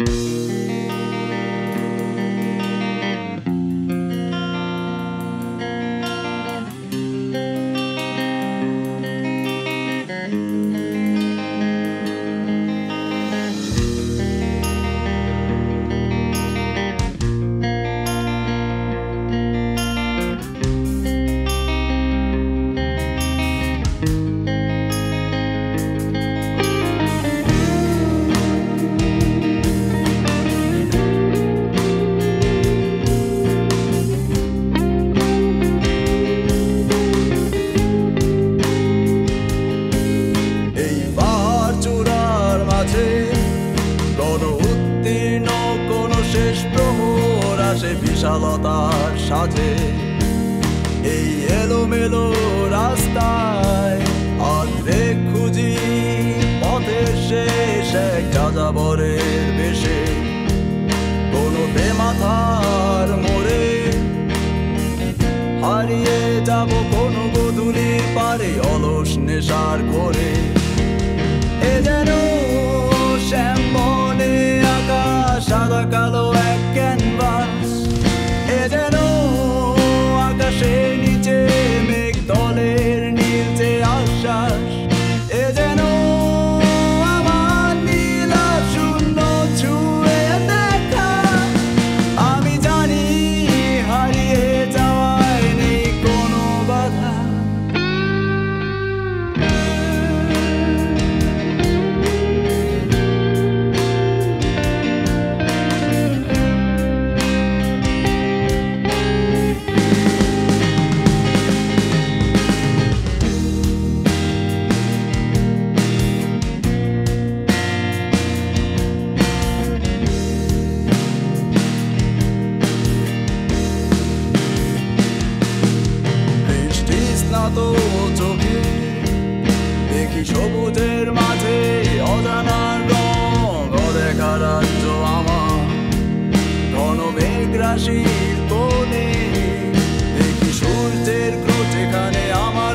এই বিশালতার সাজে। এই এলোমেলো রাস্তায় আদ্রে খুঁজি পথের শেষ, এক যাযাবরের বেশে। কোনোতে মাথার মোড়ে হারিয়ে যাব কোনো গধুলির পারে, অলস নেশার করে তো চোখে। দেখি সবুজের মাঝে অজানার রং, অদেখা রাজ্য আমার। ঘন মেঘ রাশির কোণে, দেখি সূর্যের ক্রোচ এখানে আমার